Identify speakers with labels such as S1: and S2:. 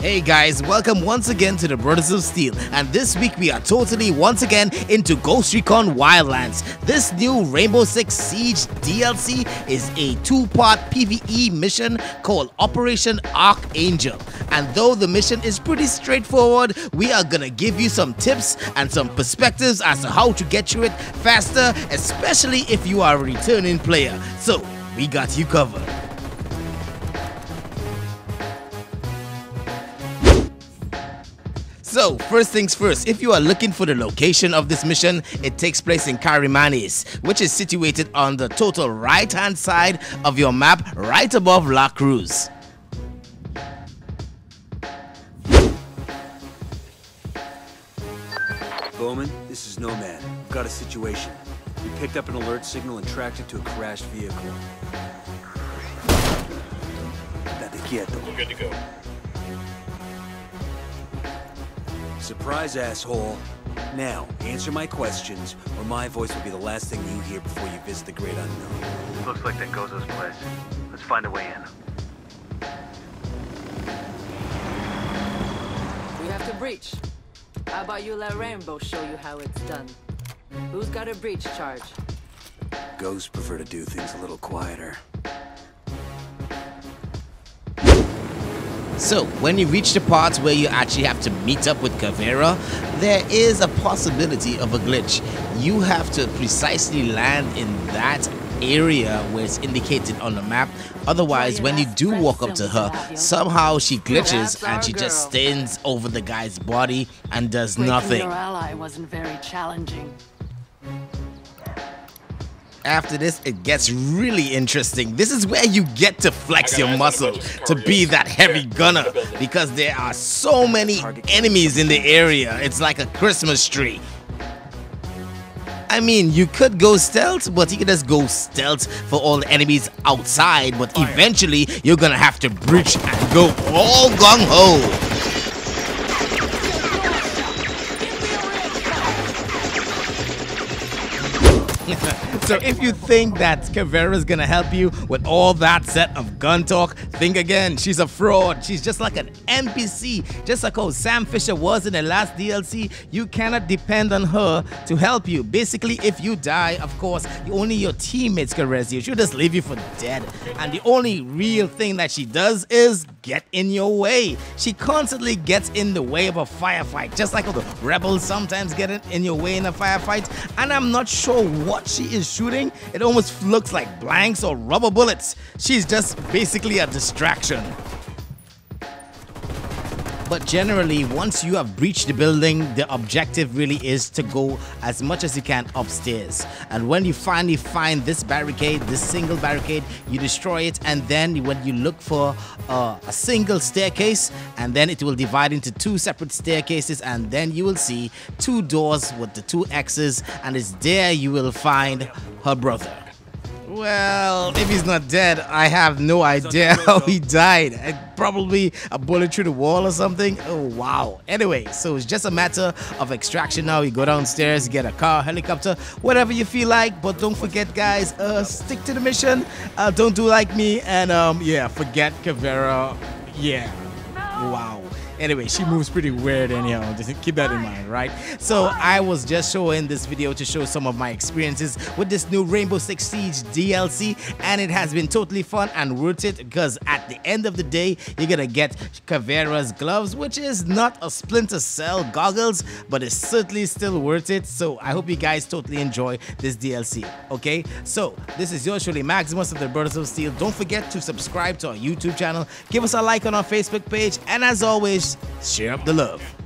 S1: Hey guys, welcome once again to the Brothers of Steel, and this week we are totally once again into Ghost Recon Wildlands. This new Rainbow Six Siege DLC is a two-part PvE mission called Operation Archangel. And though the mission is pretty straightforward, we are gonna give you some tips and some perspectives as to how to get through it faster, especially if you are a returning player. So, we got you covered. So, first things first, if you are looking for the location of this mission, it takes place in Carimanes, which is situated on the total right hand side of your map, right above La Cruz.
S2: Bowman, this is Nomad. We've got a situation. We picked up an alert signal and tracked it to a crashed vehicle.
S3: We're good to go.
S2: Surprise, asshole. Now, answer my questions, or my voice will be the last thing you hear before you visit the great unknown.
S4: Looks like that Gozo's place. Let's find a way in.
S5: We have to breach. How about you let Rainbow show you how it's done? Who's got a breach charge?
S2: Ghosts prefer to do things a little quieter.
S1: So, when you reach the part where you actually have to meet up with Caveira, there is a possibility of a glitch. You have to precisely land in that area where it's indicated on the map. Otherwise, when you do walk up to her, somehow she glitches and she just stands over the guy's body and does nothing.
S5: Your ally wasn't very challenging.
S1: After this, it gets really interesting. This is where you get to flex your muscle to be that heavy gunner because there are so many enemies in the area. It's like a Christmas tree. I mean, you could go stealth, but you could just go stealth for all the enemies outside, but eventually you're gonna have to breach and go all gung so if you think that Caveira is gonna help you with all that set of gun talk, think again. She's a fraud. She's just like an NPC, just like how Sam Fisher was in the last DLC. You cannot depend on her to help you. Basically, if you die, of course, only your teammates can rescue you. She'll just leave you for dead. And the only real thing that she does is get in your way. She constantly gets in the way of a firefight, just like how the rebels sometimes get in your way in a firefight. And I'm not sure what she is shooting. It almost looks like blanks or rubber bullets. She's just basically a distraction. But generally, once you have breached the building, the objective really is to go as much as you can upstairs. And when you finally find this barricade, this single barricade, you destroy it. And then when you look for uh, a single staircase, and then it will divide into two separate staircases, and then you will see two doors with the two X's, and it's there you will find her brother. Well, if he's not dead, I have no idea how he died. Probably a bullet through the wall or something. Oh, wow. Anyway, so it's just a matter of extraction now. You go downstairs, get a car, helicopter, whatever you feel like. But don't forget, guys, uh, stick to the mission. Uh, don't do like me. And um, yeah, forget Caveira. Yeah. Wow. Anyway, she moves pretty weird anyhow. Just keep that in mind, right? So I was just showing this video to show some of my experiences with this new Rainbow Six Siege DLC, and it has been totally fun and worth it because at the end of the day, you're gonna get Caveira's gloves, which is not a Splinter Cell goggles, but it's certainly still worth it. So I hope you guys totally enjoy this DLC. Okay, so this is yours truly, Maximus of the Brothers of Steel. Don't forget to subscribe to our YouTube channel, give us a like on our Facebook page, and as always, share up the love.